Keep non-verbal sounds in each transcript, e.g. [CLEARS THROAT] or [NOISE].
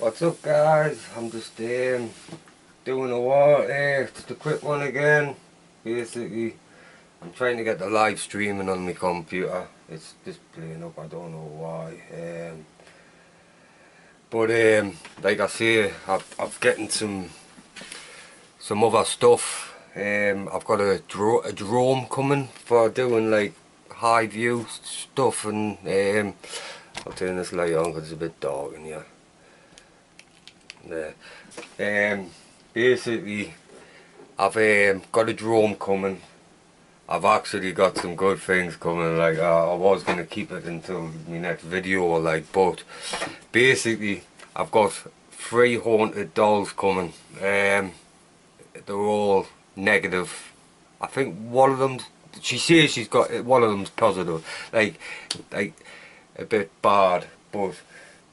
What's up guys? I'm just um, doing a war, uh, just a quick one again. Basically, I'm trying to get the live streaming on my computer. It's just playing up, I don't know why. Um, but um, like I say, I've, I've getting some some other stuff. Um, I've got a, dro a drone coming for doing like high view stuff and um, I'll turn this light on because it's a bit dark in here. There. Um, basically, I've um, got a drone coming. I've actually got some good things coming. Like uh, I was gonna keep it until my next video, or like, but basically, I've got three haunted dolls coming. Um, they're all negative. I think one of them. She says she's got one of them's positive. Like, like a bit bad, but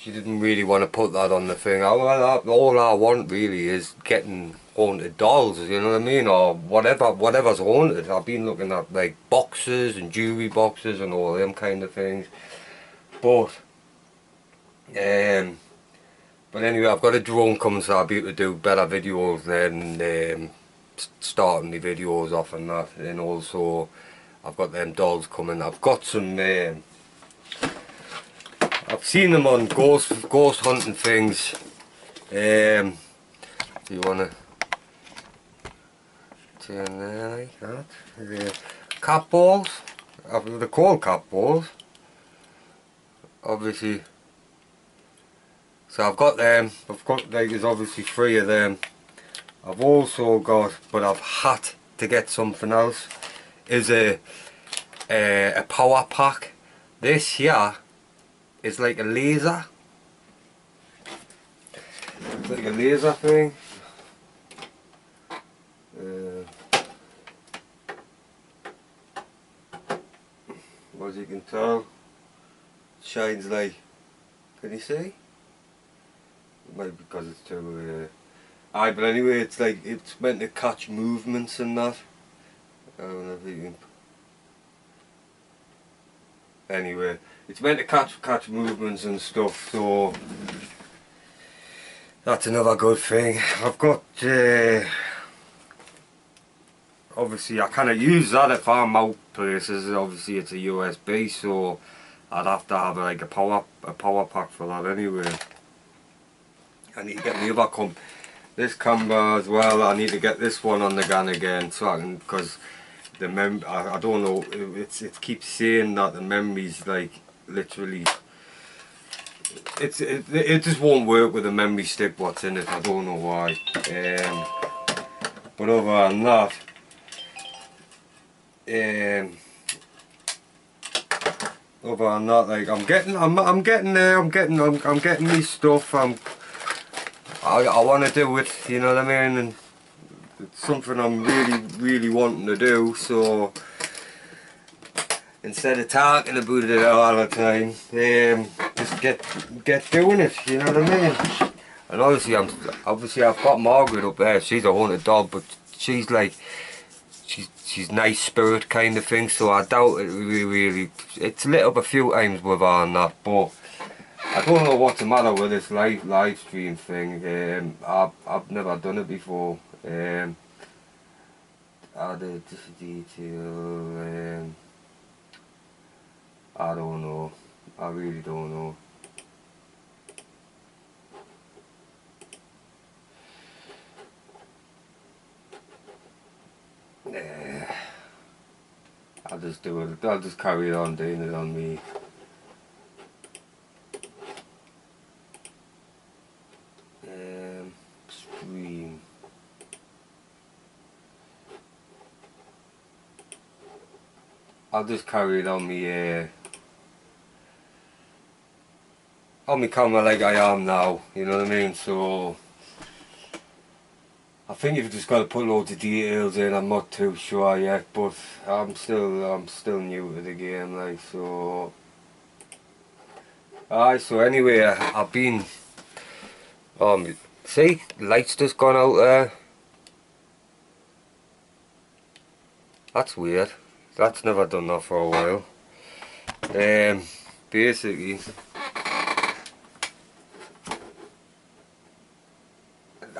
she didn't really want to put that on the thing. All I, want really is getting haunted dolls, you know what I mean, or whatever, whatever's haunted. I've been looking at like boxes and jewelry boxes and all them kind of things, but um, but anyway, I've got a drone coming, so I'll be able to do better videos than um, starting the videos off and that, and also I've got them dolls coming. I've got some. Um, I've seen them on ghost ghost hunting things. Um, do you wanna turn there like that? The cat balls. They're called cat balls. Obviously. So I've got them. I've got there's obviously three of them. I've also got, but I've had to get something else. Is a a, a power pack. This here it's like a laser. It's like a laser thing. Uh, as you can tell, shines like, can you see? maybe because it's too, uh, aye, but anyway, it's like, it's meant to catch movements and that. I don't know if you can anyway it's meant to catch catch movements and stuff so that's another good thing. I've got uh, obviously I of use that if I'm out places. Obviously it's a USB so I'd have to have like a power a power pack for that anyway. I need to get the other com this camera as well. I need to get this one on the gun again so I can because the mem I, I don't know it's it keeps saying that the memory's like literally it's it, it just won't work with the memory stick what's in it I don't know why. Um, but other than that um, other than that like I'm getting I'm, I'm getting there I'm getting I'm, I'm getting these stuff I'm I, I want to do it you know what I mean and it's something I'm really, really wanting to do, so instead of talking about it all the time, um, just get get doing it, you know what I mean? And obviously, I'm obviously I've got Margaret up there. She's a haunted dog, but she's like she's she's nice spirit kind of thing. So I doubt it really, really. It's lit up a few times with her and that, but I don't know what's the matter with this live live stream thing. Um, I've I've never done it before. Um, added detail. Um, I don't know. I really don't know. Yeah. I'll just do it. I'll just carry on doing it on me. I'll just carry it on me uh, on me camera like I am now, you know what I mean? So I think you've just got to put loads of details in, I'm not too sure yet, but I'm still I'm still new to the game like so Aye, so anyway, I've been um see, lights just gone out there. That's weird. That's never done that for a while. Um, basically,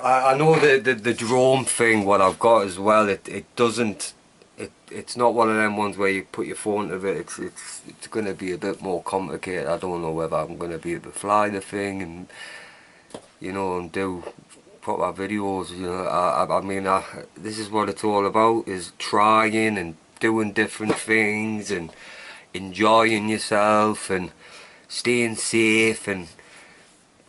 I, I know the, the the drone thing. What I've got as well, it it doesn't. It, it's not one of them ones where you put your phone to it. It's it's it's going to be a bit more complicated. I don't know whether I'm going to be able to fly the thing and you know and do proper videos. You know, I I, mean, I, this is what it's all about: is trying and doing different things and enjoying yourself and staying safe and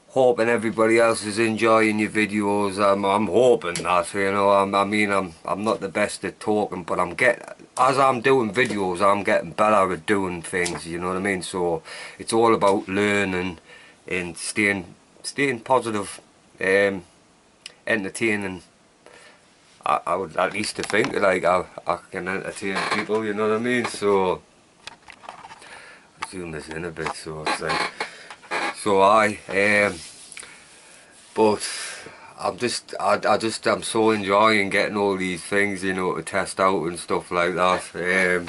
hoping everybody else is enjoying your videos. I'm, I'm hoping that, you know, I'm, I mean, I'm, I'm not the best at talking, but I'm get as I'm doing videos, I'm getting better at doing things, you know what I mean? So it's all about learning and staying, staying positive, um, entertaining. I, I would at least to think that like I, I can entertain people, you know what I mean? So zoom this in a bit so it's like so I um but I'm just I, I just I'm so enjoying getting all these things you know to test out and stuff like that um.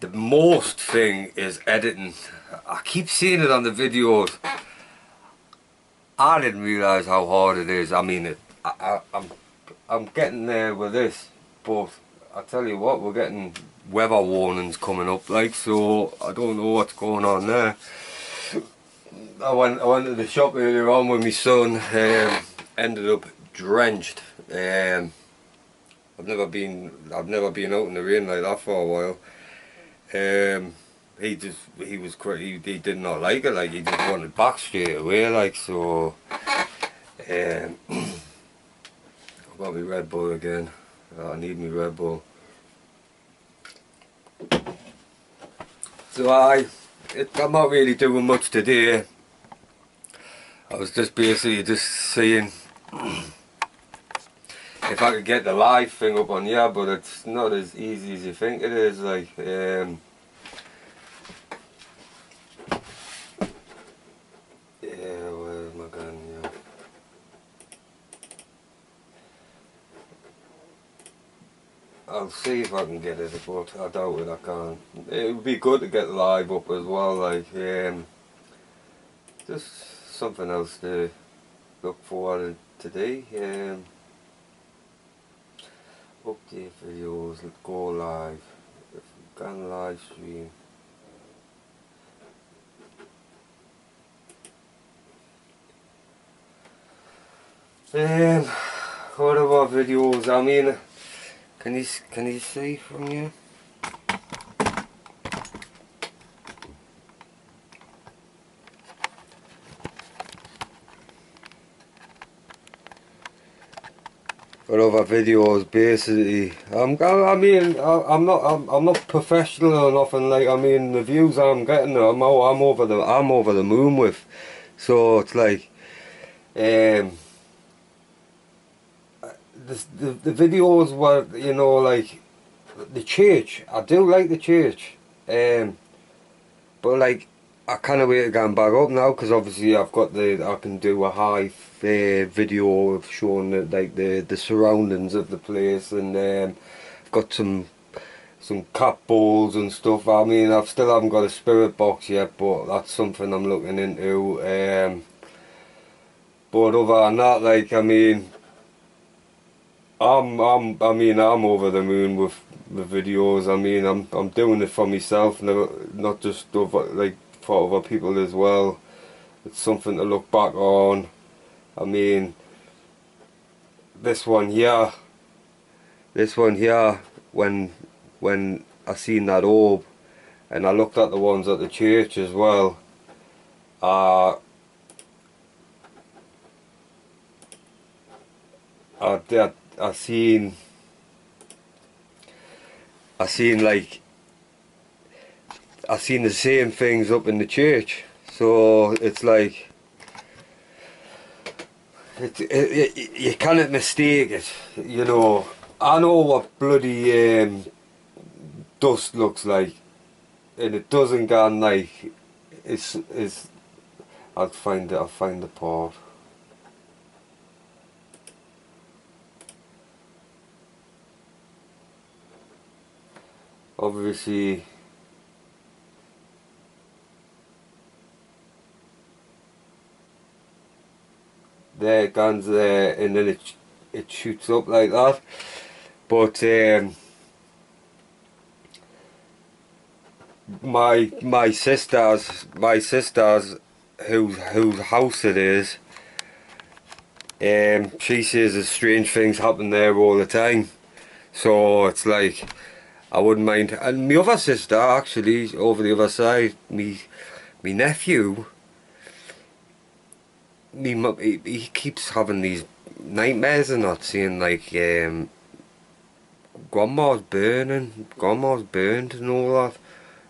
The most thing is editing. I keep seeing it on the videos. I didn't realise how hard it is. I mean it I'm I'm getting there with this but I tell you what we're getting weather warnings coming up like so I don't know what's going on there. I went I went to the shop earlier on with my son um, ended up drenched. Um, I've never been I've never been out in the rain like that for a while. Um, he just he was he, he did not like it like he just wanted back straight away like so um, [CLEARS THROAT] I've got Red Bull again I need me Red Bull So I, it, I'm not really doing much today. I was just basically just seeing [CLEARS THROAT] if I could get the live thing up on yeah, but it's not as easy as you think it is. Like, um, yeah, where's my gun? Yeah. I'll see if I can get it, but I doubt it. I can't. It would be good to get live up as well. Like, um, just something else to look forward to today. Um, update videos. Go live. If we can live stream. Um, what about videos? I mean. Can you can you see from here? Other videos, basically, I'm. I mean, I'm not. I'm, I'm not professional or nothing. Like, I mean, the views I'm getting, I'm. I'm over the. I'm over the moon with. So it's like, um the, the, the videos were, you know, like the church. I do like the church, um, but like I kind of wait to get back up now because obviously I've got the I can do a high uh, video of showing the, like the the surroundings of the place and um, I've got some some cat balls and stuff. I mean I've still haven't got a spirit box yet, but that's something I'm looking into. Um, but other than that, like I mean I'm, I'm, I mean, I'm over the moon with the videos. I mean, I'm, I'm doing it for myself, not just over, like for other people as well. It's something to look back on. I mean, this one here, this one here, when, when I seen that orb, and I looked at the ones at the church as well. Uh, I did. I seen I seen like I seen the same things up in the church. So it's like it, it, it, you cannot mistake it you know. I know what bloody um, dust looks like and it doesn't go like it's, it's I'll find it I'll find the part obviously there, guns there, and then it it shoots up like that. But um, my my sister's my sister's whose whose house it is. Um, she says strange things happen there all the time. So it's like I wouldn't mind. And my other sister actually over the other side, me me nephew. Me he, he keeps having these nightmares and not seeing like um, grandma's burning, grandma's burned and all that,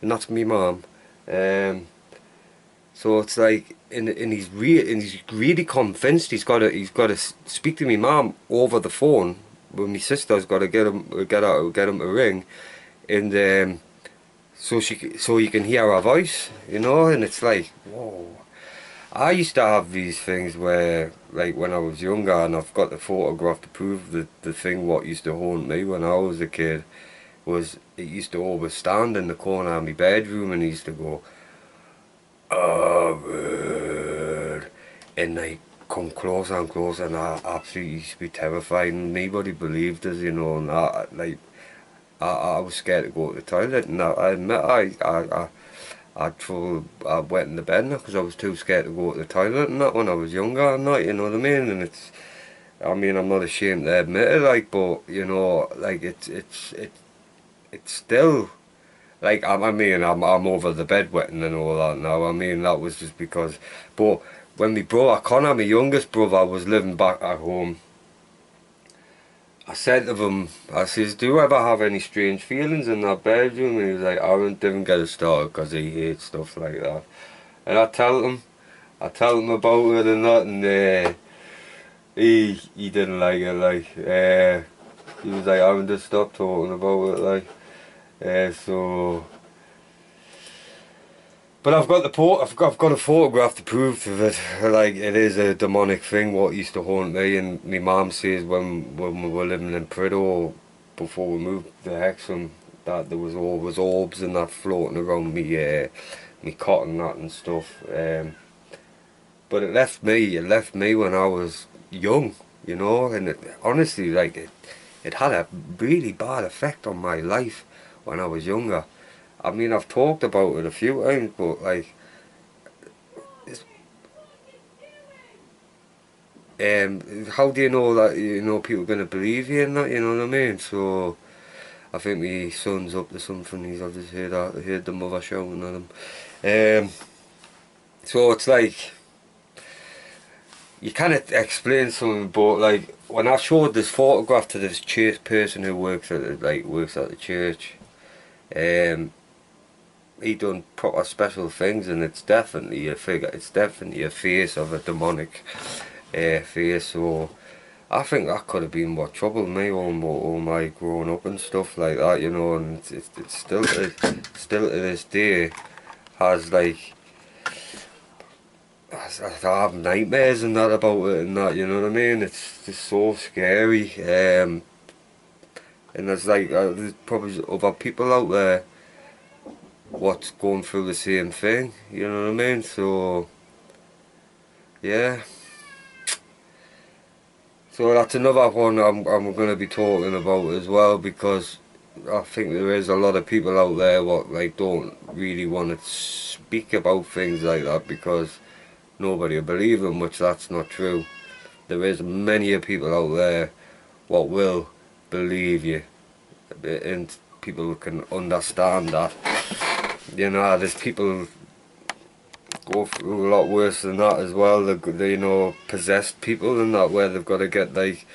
and that's me mum. Um, so it's like, and, and he's really, and he's really convinced he's got to, he's got to speak to me mum over the phone. When my sister's got to get him, get out, get him to ring, and um, so she, so you can hear her voice, you know, and it's like, whoa. I used to have these things where, like when I was younger, and I've got the photograph to prove the the thing what used to haunt me when I was a kid was it used to always stand in the corner of my bedroom and used to go, oh, and they come closer and closer, and I absolutely used to be terrified. And nobody believed us, you know, and I like. I, I was scared to go to the toilet, and I, I admit I, I, I I'd trouble, I went in the bed because I was too scared to go to the toilet and that when I was younger and that, you know what I mean? And it's, I mean, I'm not ashamed to admit it, like, but, you know, like, it's, it's, it's, it's still, like, I, I mean, I'm, I'm over the bed wetting and all that now, I mean, that was just because, but when my brother Connor, my youngest brother, was living back at home, I said to him, I says, do you ever have any strange feelings in that bedroom? And he was like, I didn't get it started because he hates stuff like that. And I tell him, I tell him about it and that, and uh, he he didn't like it. Like uh, he was like, haven't just stop talking about it. Like uh, so. But I've got the port. I've got, I've got a photograph to prove it. [LAUGHS] Like it is a demonic thing. What used to haunt me, and my mum says when when we were living in Priddle before we moved to Hexham, that there was always orbs and that floating around me, uh, me cotton that and stuff. Um, but it left me. It left me when I was young, you know. And it, honestly, like it, it had a really bad effect on my life when I was younger. I mean, I've talked about it a few times, but like, um, how do you know that you know people are going to believe you and that? You know what I mean? So, I think my son's up to something. He's obviously heard that, heard the mother shouting at him. Um, so it's like you can't explain something, but like when I showed this photograph to this church person who works at the, like works at the church, um, he done proper special things and it's definitely a figure it's definitely a face of a demonic uh, face so I think that could have been what troubled me all, all my growing up and stuff like that you know and it's, it's, it's still it's still to this day has like I have nightmares and that about it and that you know what I mean? It's just so scary um, and there's like uh, there's probably other people out there what's going through the same thing, you know what I mean? So, yeah. So that's another one I'm, I'm going to be talking about as well because I think there is a lot of people out there what like don't really want to speak about things like that because nobody will believe them, which that's not true. There is many people out there what will believe you and people can understand that you know, there's people go through a lot worse than that as well. They, you know, possessed people and that where they've got to get like,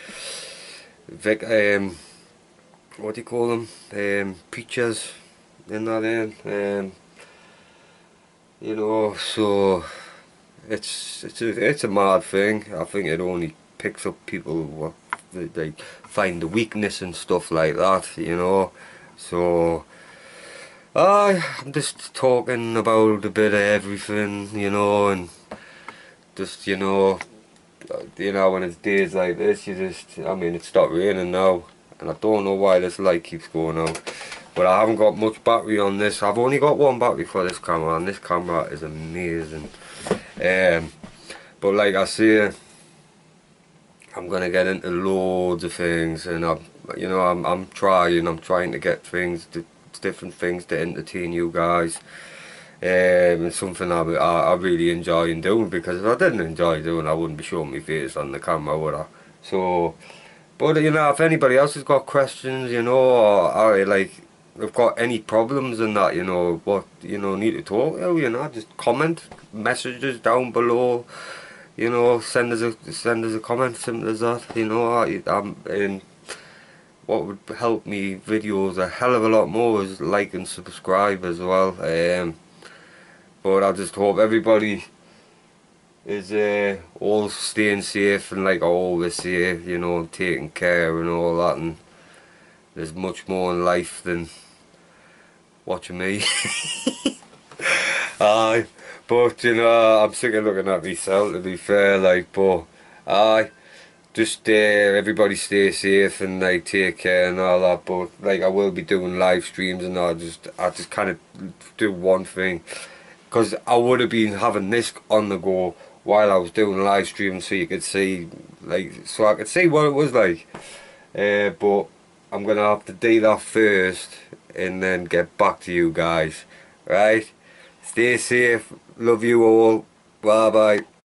vic, um, what do you call them? Um, preachers in that end. Um, you know, so it's it's a, it's a mad thing. I think it only picks up people what they, they find the weakness and stuff like that. You know, so uh, I'm just talking about a bit of everything, you know, and just, you know, you know, when it's days like this, you just, I mean, it stopped raining now, and I don't know why this light keeps going out, but I haven't got much battery on this. I've only got one battery for this camera, and this camera is amazing. Um, but like I say, I'm gonna get into loads of things, and I'm, you know, I'm, I'm trying, I'm trying to get things, to, different things to entertain you guys. Um, something I, I, I really enjoy doing because if I didn't enjoy doing, I wouldn't be showing my face on the camera, would I? So, but you know, if anybody else has got questions, you know, or, or like have got any problems and that, you know, what you know need to talk, you know, just comment messages down below you know, send us a send us a comment, simple as that. You know, I, I'm in. What would help me videos a hell of a lot more is like and subscribe as well. Um, but I just hope everybody is uh, all staying safe and like I always say, you know, taking care and all that. And there's much more in life than watching me. [LAUGHS] Aye. But you know, I'm sick of looking at myself to be fair, like but I just uh, everybody stay safe and like take care and all that but like I will be doing live streams and I just I just kind of do one thing. Because I would have been having this on the go while I was doing live streams so you could see like so I could see what it was like. Uh, but I'm gonna have to do that first and then get back to you guys. Right? Stay safe. Love you all. Bye bye.